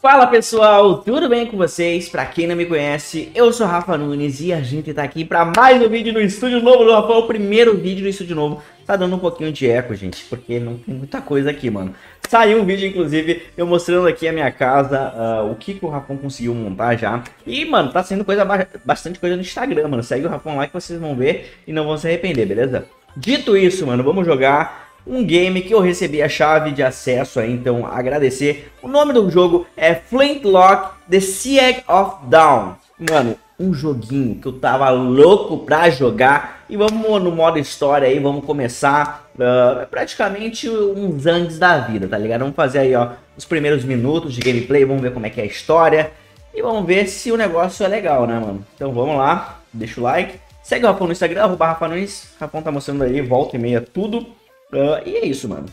Fala pessoal, tudo bem com vocês? Pra quem não me conhece, eu sou Rafa Nunes e a gente tá aqui pra mais um vídeo no estúdio novo do Rafa, o primeiro vídeo no estúdio novo. Tá dando um pouquinho de eco, gente, porque não tem muita coisa aqui, mano. Saiu um vídeo, inclusive, eu mostrando aqui a minha casa, uh, o que, que o Rafão conseguiu montar já. E, mano, tá sendo coisa bastante coisa no Instagram, mano. Segue o Rafão lá que vocês vão ver e não vão se arrepender, beleza? Dito isso, mano, vamos jogar um game que eu recebi a chave de acesso aí, então agradecer. O nome do jogo é Flintlock The Siege of Dawn. Mano, um joguinho que eu tava louco pra jogar. E vamos no modo história aí, vamos começar uh, praticamente uns antes da vida, tá ligado? Vamos fazer aí, ó, os primeiros minutos de gameplay, vamos ver como é que é a história. E vamos ver se o negócio é legal, né, mano? Então vamos lá, deixa o like. Segue o Rafão no Instagram, arroba Rafa Nunes. Rafão tá mostrando aí, volta e meia, tudo. Uh, e é isso, mano.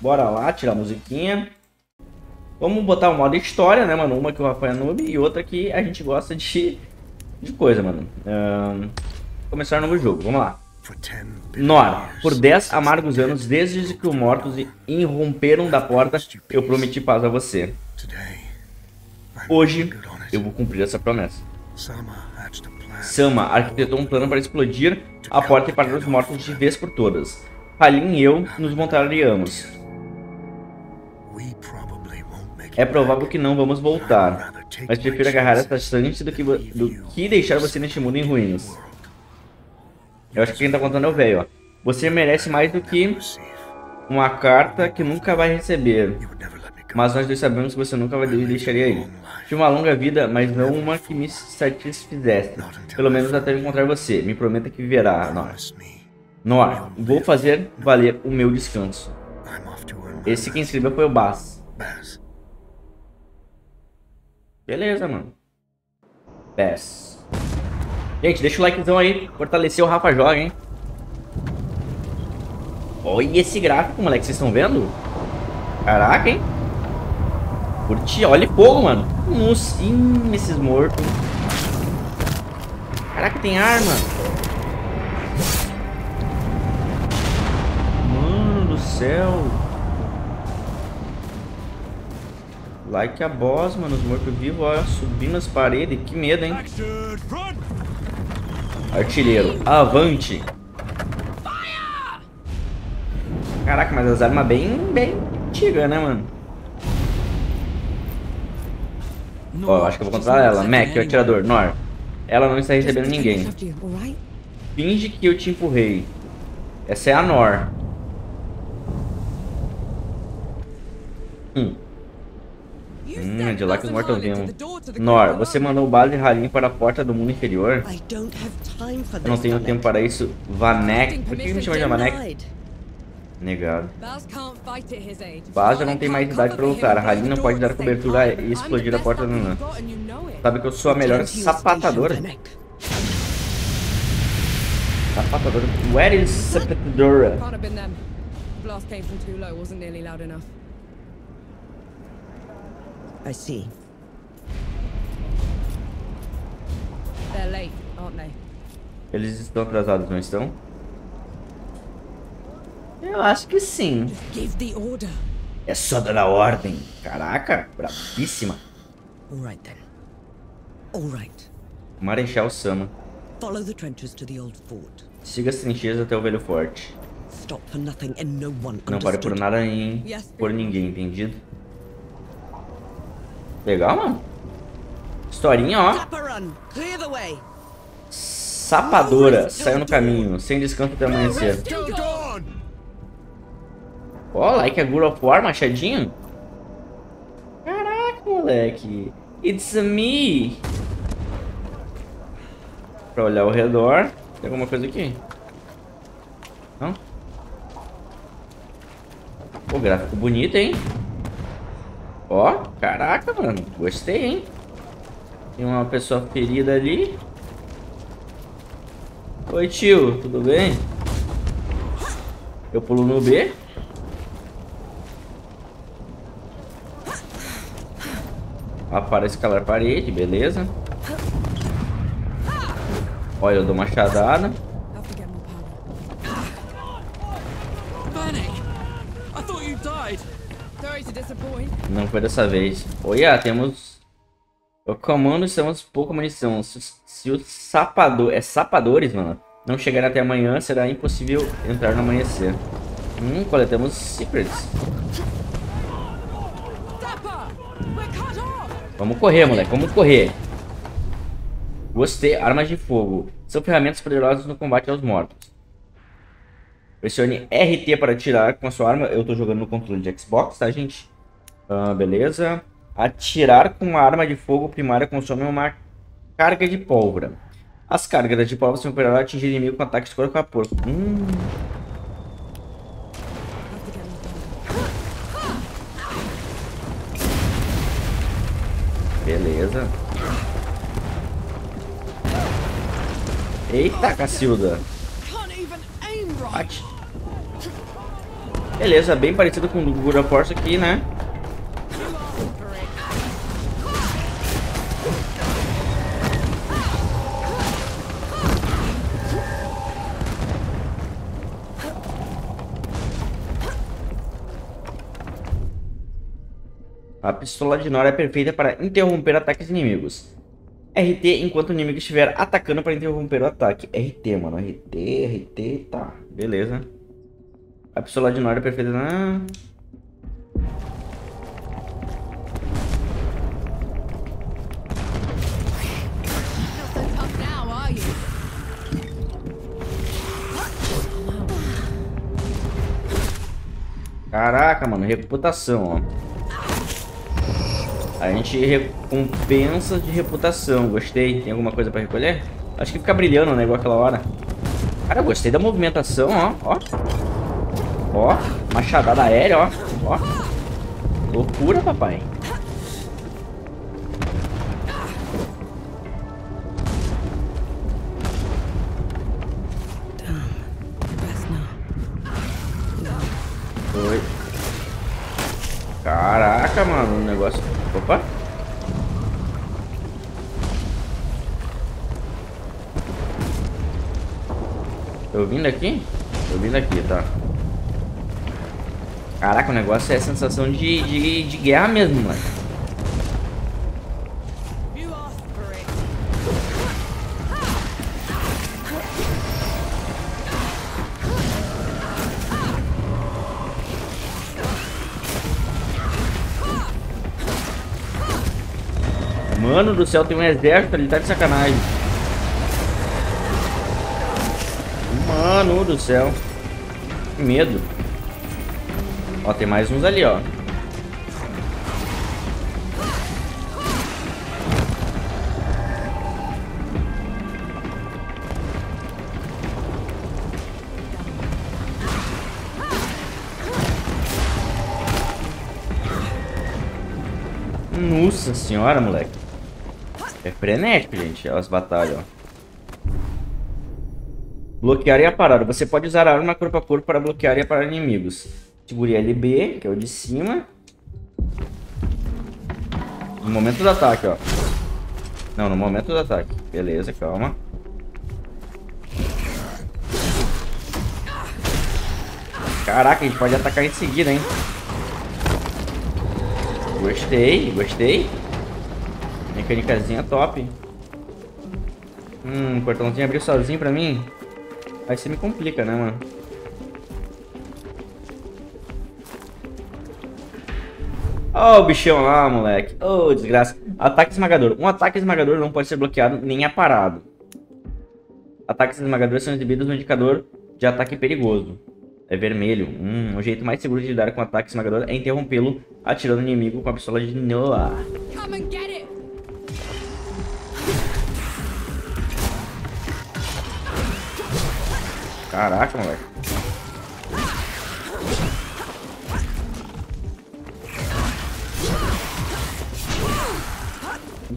Bora lá, tirar a musiquinha. Vamos botar o modo história, né, mano? Uma que o Rafael é noob e outra que a gente gosta de, de coisa, mano. Uh, começar no novo jogo, vamos lá. Nora, por 10 amargos anos, desde que os mortos irromperam da porta, eu prometi paz a você. Hoje, eu vou cumprir essa promessa. Sama arquitetou um plano para explodir a porta e parar os mortos de vez por todas. Palin e eu nos montaríamos. É provável que não vamos voltar, mas prefiro agarrar essa chance do que, do que deixar você neste mundo em ruínas. Eu acho que quem tá contando é o velho, ó. Você merece mais do que uma carta que nunca vai receber. Mas nós dois sabemos que você nunca vai deixaria aí. Tive uma longa vida, mas não uma que me satisfizesse. Pelo menos até encontrar você. Me prometa que viverá. Nós. Noir, vou fazer valer o meu descanso. Esse que escreveu foi o Bass. Beleza, mano. Bass. Gente, deixa o likezão aí. Fortalecer o Rafa Joga, hein? Olha esse gráfico, moleque. Vocês estão vendo? Caraca, hein? Curti. Olha fogo, mano. Nossa, Ih, esses mortos. Caraca, tem arma. Céu. Like a boss, mano. Os mortos-vivos, olha, subindo as paredes. Que medo, hein? Artilheiro, avante. Caraca, mas as armas bem, bem antigas, né, mano? Ó, oh, acho que eu vou controlar ela. Mac, o atirador. Nor. Ela não está recebendo ninguém. Finge que eu te empurrei. Essa é a Nor. Hum. Hum, é de lá que os mortos vimos. Nor, você mandou o base de Halim para a porta do mundo inferior? Eu não tenho tempo para isso. Vanek. Por que me chama de Vanek? Negado. Baz já não tem mais idade para lutar. Halim não pode dar cobertura e explodir a porta do mundo. Sabe que eu sou a melhor sapatadora? Sapatadora. Where is sapatadora? Blast came from too low, wasn't nearly loud enough. I see. They're late, aren't they? Eles estão atrasados, não estão? Eu acho que sim. É só dar a ordem. Caraca, bravíssima. Alright then. Alright. Marechal Sama. Follow the trenches to the old fort. Siga as trincheiras até o velho forte. Stop for nothing and no one Não pare por nada nem por ninguém, entendido? Legal, mano. Historinha, ó. Sapadora. Saiu no caminho. Sem descanso até amanhecer. Ó, oh, like a God of War, machadinho. Caraca, moleque. It's me. Pra olhar ao redor. Tem alguma coisa aqui? Não? Pô, gráfico bonito, hein? Ó, caraca, mano. Gostei, hein? Tem uma pessoa ferida ali. Oi, tio. Tudo bem? Eu pulo no B. Para escalar parede, beleza. Olha, eu dou uma chadada. Panic! I thought you died. Sorry to Não foi dessa vez. Olha, temos... O comando estamos pouca munição. Se, se os sapador... É sapadores, mano. Não chegar até amanhã, será impossível entrar no amanhecer. Hum, coletamos secrets. Vamos correr, moleque. Vamos correr. Gostei. Armas de fogo. São ferramentas poderosas no combate aos mortos. Pressione RT para atirar com a sua arma. Eu tô jogando no controle de Xbox, tá, gente? Ah, beleza. Atirar com arma de fogo primária consome uma carga de pólvora. As cargas de pólvora são para atingir inimigo com ataques corpo a corpo. Hum. Beleza. Eita, Cacilda. Beleza, bem parecido com o Gura Force aqui, né? A pistola de Nora é perfeita para interromper ataques inimigos. RT enquanto o inimigo estiver atacando para interromper o ataque. RT, mano. RT, RT, tá. Beleza. A pistola de Nora é perfeita. Ah. Caraca, mano, reputação, ó. A gente recompensa de reputação. Gostei. Tem alguma coisa pra recolher? Acho que fica brilhando, né? Igual aquela hora. Cara, gostei da movimentação, ó. Ó. Ó. Machadada aérea, ó. Ó. Loucura, papai. Oi. Caraca, mano, o negócio Opa. Tô vindo aqui? Tô vindo aqui, tá. Caraca, o negócio é a sensação de, de, de guerra mesmo, mano. Mano do céu, tem um exército ali, tá de sacanagem. Mano do céu. Que medo. Ó, tem mais uns ali, ó. Nossa senhora, moleque. É frenético, gente, as batalhas, ó. Bloquear e aparar. Você pode usar a arma corpo a corpo para bloquear e aparar inimigos. Segure LB, que é o de cima. No momento do ataque, ó. Não, no momento do ataque. Beleza, calma. Caraca, a gente pode atacar em seguida, hein? Gostei, gostei. Mecânicazinha top. Hum, o portãozinho abriu sozinho pra mim. Aí você me complica, né, mano? Ó oh, o bichão lá, moleque. Ô, oh, desgraça. Ataque esmagador. Um ataque esmagador não pode ser bloqueado nem aparado. Ataques esmagadores são exibidos no indicador de ataque perigoso. É vermelho. Hum, o jeito mais seguro de lidar com ataque esmagador é interrompê-lo atirando no inimigo com a pistola de Noah. Caraca, moleque.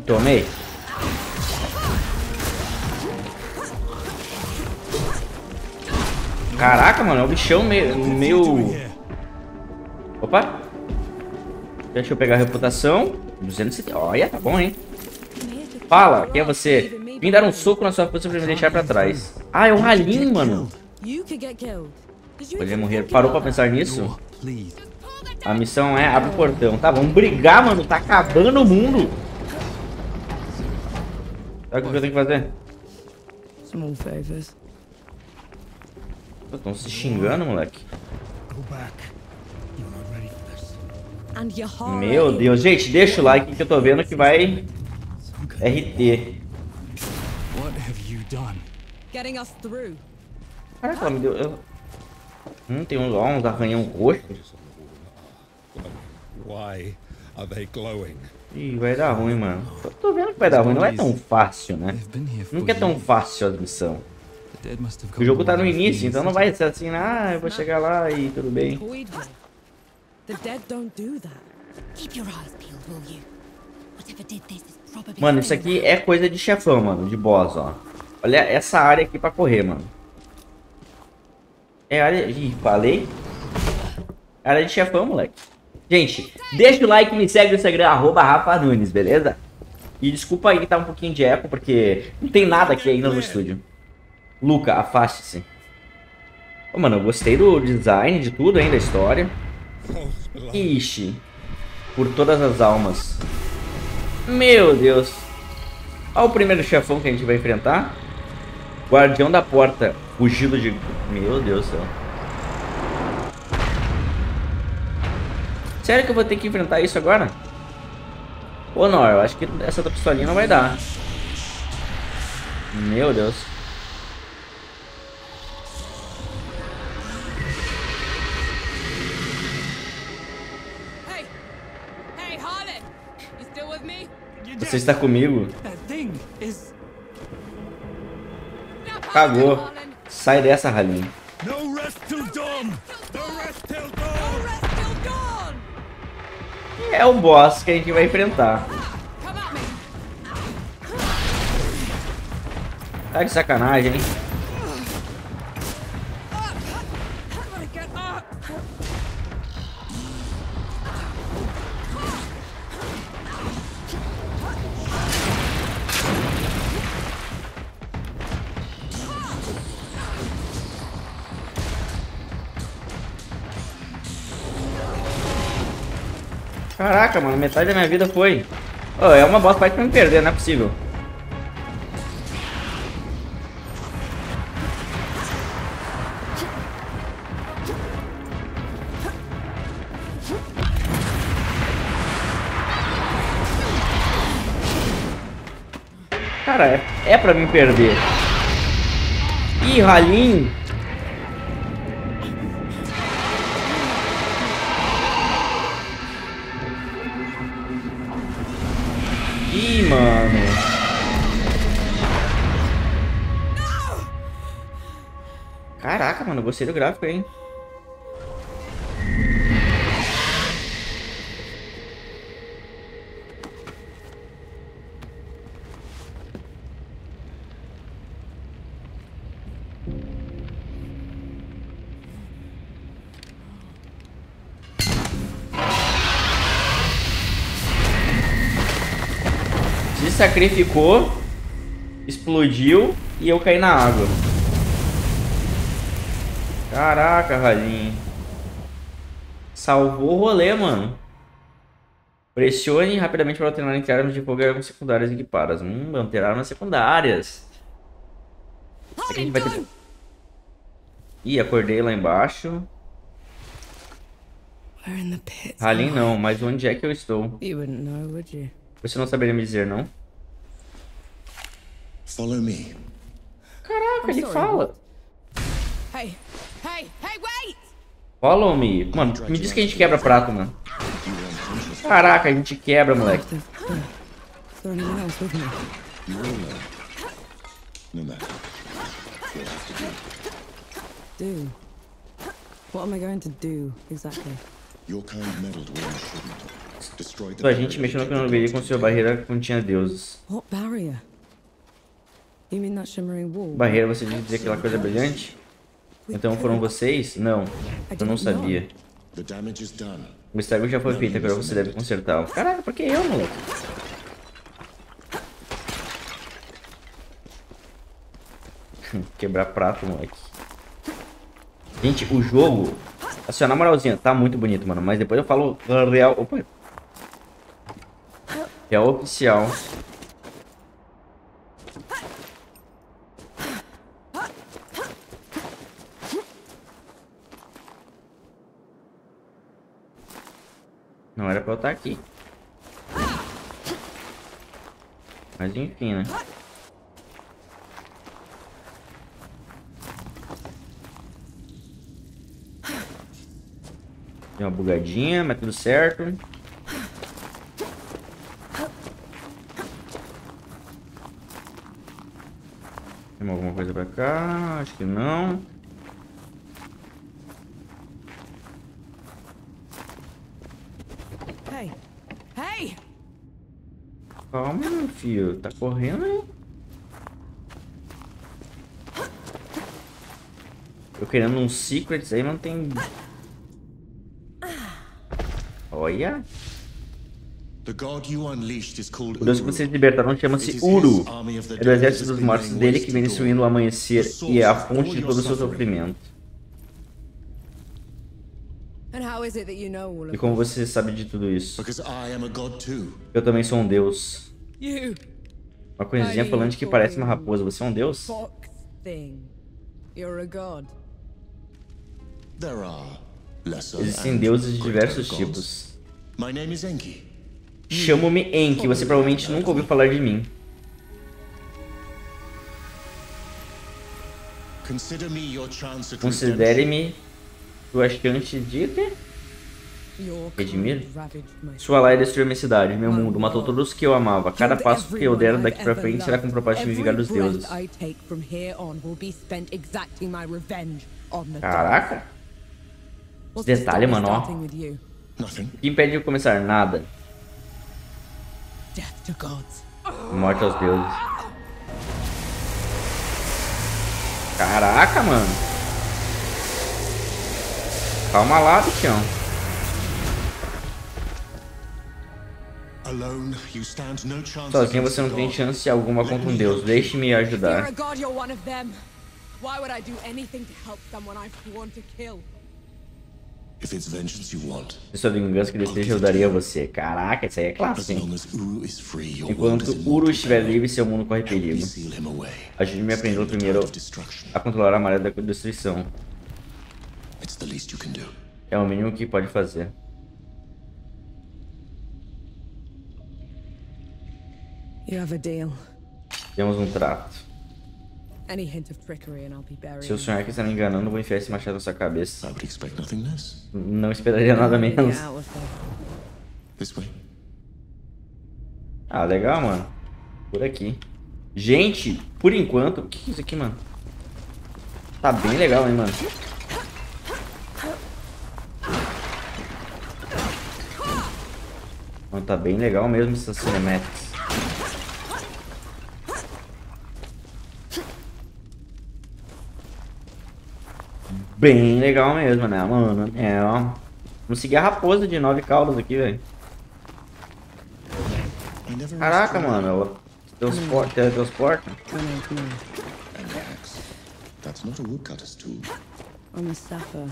Tomei. Caraca, mano, é um bichão meio... meio... Opa. Deixa eu pegar a reputação. 270. Olha, tá bom, hein? Fala, quem é você? Vim dar um soco na sua força pra me deixar pra trás. Ah, é o Halim, mano. Poderia morrer. Parou pra pensar nisso? A missão é abre o portão. Tá, vamos brigar, mano. Tá acabando o mundo. Sabe o que eu tenho que fazer? Small favors. Estão se xingando, moleque. Go back. You're not ready for this. And Yahara. Meu Deus. Gente, deixa o like que eu tô vendo que vai RT. What have you done? Getting us through. Caraca, ela me deu... eu- Hum, tem uns, ó, uns arranhão roxo. Why are they glowing? Ih, vai dar ruim, mano. Eu tô vendo que vai dar ruim. Não é tão fácil, né? Nunca é tão fácil a missão. O jogo tá no início, então não vai ser assim, ah, eu vou chegar lá e tudo bem. Mano, isso aqui é coisa de chefão, mano, de boss, ó. Olha essa área aqui pra correr, mano. É área... Ih, falei? Área de chefão, moleque. Gente, deixa o like me segue no Instagram, arroba Rafa Nunes, beleza? E desculpa aí que tá um pouquinho de eco, porque não tem nada aqui ainda no estúdio. Luca, afaste-se. Ô, mano, eu gostei do design, de tudo ainda, da história. Ixi, por todas as almas. Meu Deus. Olha o primeiro chefão que a gente vai enfrentar. Guardião da porta. Fugido de... Meu Deus do céu. Sério que eu vou ter que enfrentar isso agora? Ou não, eu acho que essa da pistolinha não vai dar. Meu Deus. Hey! Hey, Harlan! You still with me? Você está comigo? Cagou. Sai dessa, Halim. No rest till dawn! No rest till No dawn! rest till dawn! É o boss que a gente vai enfrentar. Come at me! Tá de sacanagem, hein? Caraca, mano, metade da minha vida foi. Ô, é uma boss fight pra me perder, não é possível. Cara, é, é pra me perder. Ih, Halim. Mano. Caraca, mano, gostei do gráfico, hein? Sacrificou, explodiu e eu caí na água. Caraca, Ralinho. Salvou o rolê, mano. Pressione rapidamente para alternar entre armas de fogo e armas secundárias equipadas. Hum, vamos ter armas secundárias. A gente vai ter... Ih, acordei lá embaixo. Ralim não, mas onde é que eu estou? Você não saberia me dizer, não? Follow me. Caraca, ele fala. Hey! Hey! Hey, wait! Follow me. Mano, me diz que a gente quebra prato, mano. Caraca, a gente quebra, moleque. Do. Do. What am I going to do exactly? Your kind meddled where you shouldn't. Destroyed the Sua gente barrier mexeu no canoveria kept com sua barreira que continha deuses. What barrier? Barreira, você diz aquela coisa brilhante? Então foram vocês? Não, eu não sabia. O estrago já foi feito, agora você deve consertá-lo. Caraca, por que eu, moleque? Quebrar prato, moleque. Gente, o jogo Assim, na moralzinha, tá muito bonito, mano. Mas depois eu falo real. Opa. Real oficial. Estar aqui. Mas enfim, né? Deu uma bugadinha, mas tudo certo. Tem alguma coisa pra cá? Acho que não. Hey. Hey! Calma, meu filho. Tá correndo aí. Eu querendo uns secrets aí, não tem... Olha. O deus que vocês libertaram chama-se Uru. É do exército dos mortos dele que vem destruindo o amanhecer e é a fonte de todo o seu sofrimento. E como você sabe de tudo isso? Eu também sou um deus. Uma coisinha falante que parece uma raposa. Você é um deus? Existem deuses de diversos tipos. Chamo-me Enki, você provavelmente nunca ouviu falar de mim. Considere-me sua chance de Redimir? Sua laia destruiu minha cidade, meu mundo, matou todos os que eu amava. Cada passo que eu der daqui pra frente será com o propósito de me vingar dos deuses. Caraca! To detalhe, mano, ó. O que impede de eu começar? Nada. Morte aos deuses. Caraca, mano. Calma lá, bichão. Sozinho você não tem chance alguma contra um deus. Deixe-me ajudar. Why would I do anything to help someone I've sworn to kill? If it's vengeance you want, Se sua vingança que deseja, eu daria a você. Caraca, isso aí é clássico, hein? world Enquanto Uru estiver livre, seu mundo corre perigo. Ajude-me a prendê-lo primeiro a controlar a maré da destruição. It's the least you can do. É o mínimo que pode fazer. Temos um trato. Any hint of trickery and I'll be buried. Se o sonhar que está me enganando, vou enfiar esse machado na sua cabeça. I would expect nothing less. Não esperaria nada menos. Ah, legal, mano. Por aqui. Gente, por enquanto... O que é isso aqui, mano? Tá bem legal, hein, mano? Mano, tá bem legal mesmo essas cinematics. Bem legal mesmo, né, mano? É, ó. Vamos seguir a raposa de nove caudas aqui, velho. Caraca, mano, ela transporta, teletransporta. That's not a woodcutter's tool. I'm a sapper.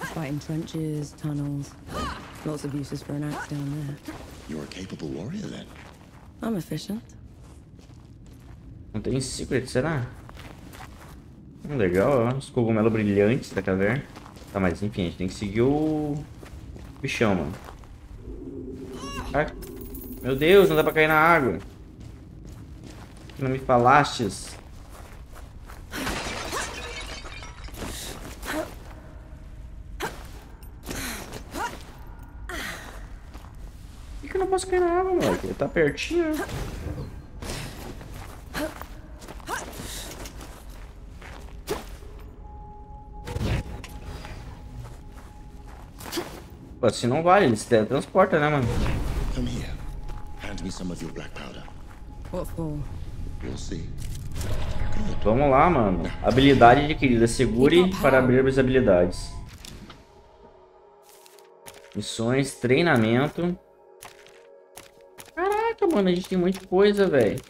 I fight in trenches, tunnels. Lots of uses for an axe down there. You're a capable warrior then. I'm efficient. Não tem secret, será? Hum, legal, ó. Os cogumelos brilhantes da caverna. Tá, mas enfim, a gente tem que seguir o... Bichão, mano. Caraca. Meu Deus, não dá pra cair na água. Não me falastes. Por que eu não posso cair na água, mano? Ele tá pertinho. né? Pô, assim não vale, ele se teletransporta, né, mano? Come here. Hand me some of your black powder. What for? You'll see. Vamos lá, mano. Habilidade adquirida. Segure para abrir as habilidades. Missões, treinamento. Caraca, mano, a gente tem muita coisa, velho.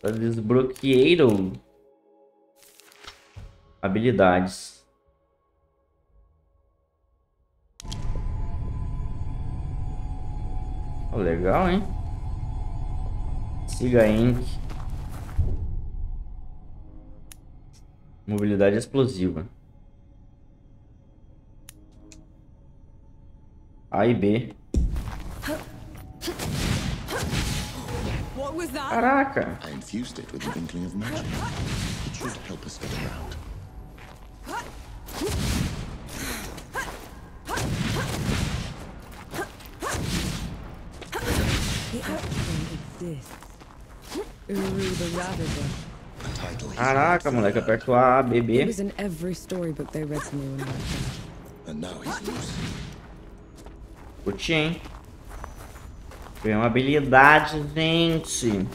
Tá Desbloqueado. Habilidades. Oh, legal, hein? Siga Inc. Mobilidade explosiva. A e B. What was that? Caraca! I infused it with an inkling of magic. It should help us get around. The action exists. Uru the Ravager. A title he's Caraca, moleque, aperto A, B, It B. was in every storybook they read to me when I was young. and now he's loose. Curti, hein? Ganhei uma habilidade, gente.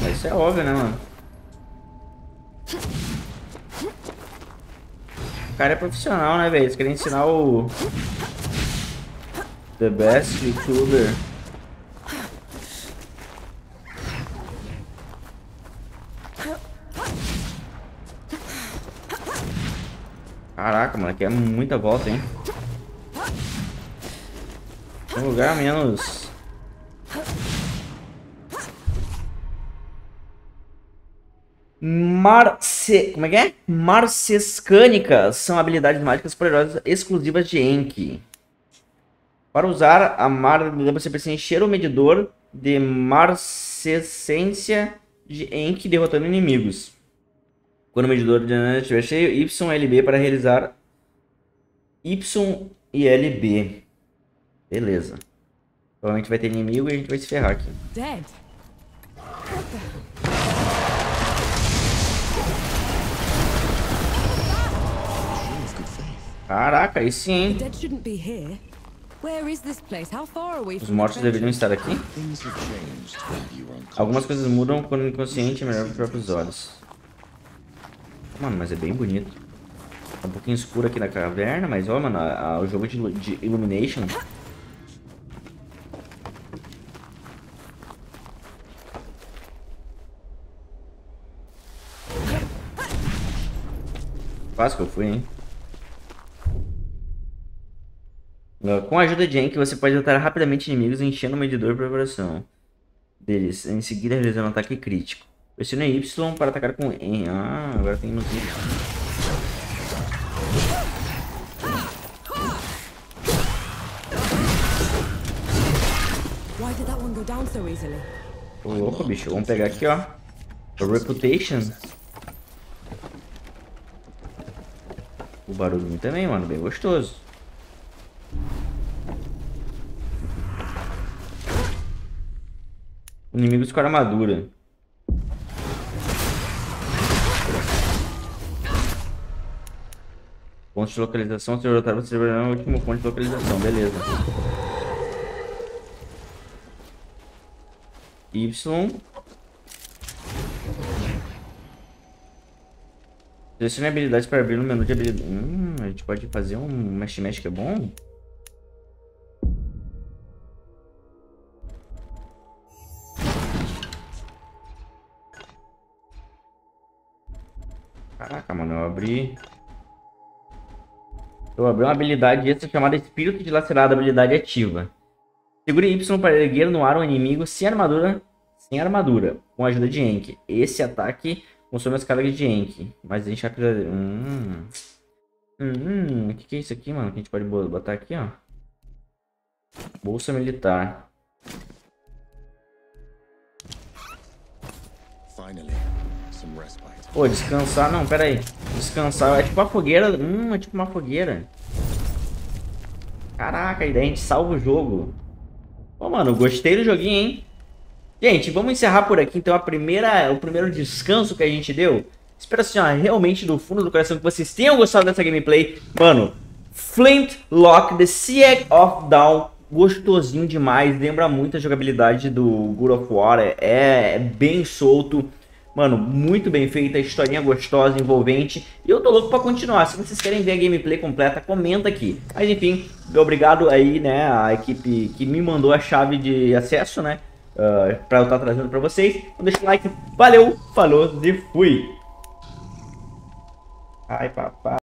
Mas Isso é óbvio, né, mano? Cara é profissional, né, velho? Eles querem ensinar o... The best youtuber. Caraca, moleque, é muita volta, hein? Um lugar menos. Marce... Como é que é? Marcescânicas são habilidades mágicas poderosas exclusivas de Enki. Para usar a mar... você precisa encher o medidor de marcescência de Enki derrotando inimigos. Quando o medidor de energia estiver cheio, Y e LB para realizar Y e LB. Beleza. Provavelmente vai ter inimigo e a gente vai se ferrar aqui. Dead. Far are we Os mortos deveriam estar aqui. Algumas coisas mudam quando o inconsciente é melhor para os próprios olhos. Mano, mas é bem bonito. Tá um pouquinho escuro aqui na caverna, mas ó, mano, a- a- o jogo de, de Illumination. Quase que eu fui, hein? Ah, Com a ajuda de Enki, você pode derrotar rapidamente inimigos enchendo o medidor de preparação deles, em seguida realizando um ataque crítico. Pressione Y para atacar com E. Ah, agora tem no Y. Why did that one go down so easily? Ô louco, bicho. Vamos pegar aqui, ó. Reputation. O barulhinho também, mano. Bem gostoso. Inimigos com armadura. Ponto de localização, se derrotar você deverá no último ponto de localização, beleza. Y. Selecione habilidades para abrir no menu de habilidade. Hum, a gente pode fazer um mexe-mexe que é bom? Mano, eu abri. Uma habilidade extra chamada Espírito Dilacerado, habilidade ativa. Segure Y para erguer no ar um inimigo sem armadura, sem armadura, com a ajuda de Enki. Esse ataque consome as cargas de Enki, mas a gente vai precisar... Hum... Hum, o que, que é isso aqui, mano? Que a gente pode bo- botar aqui, ó. Bolsa militar. Pô, descansar, não, pera aí. Descansar, é tipo uma fogueira. Hum, é tipo uma fogueira. Caraca, e daí a gente salva o jogo. Pô, mano, gostei do joguinho, hein? Gente, vamos encerrar por aqui, então, a primeira, o primeiro descanso que a gente deu. Espero, assim, ó, realmente, do fundo do coração, que vocês tenham gostado dessa gameplay. Mano, Flintlock, The Siege of Dawn, gostosinho demais. Lembra muito a jogabilidade do God of War, é, é bem solto. Mano, muito bem feita, historinha gostosa, envolvente. E eu tô louco pra continuar. Se vocês querem ver a gameplay completa, comenta aqui. Mas enfim, obrigado aí, né, a equipe que me mandou a chave de acesso, né, uh, pra eu estar trazendo pra vocês. Então deixa o like, valeu, falou e fui! Ai, papai.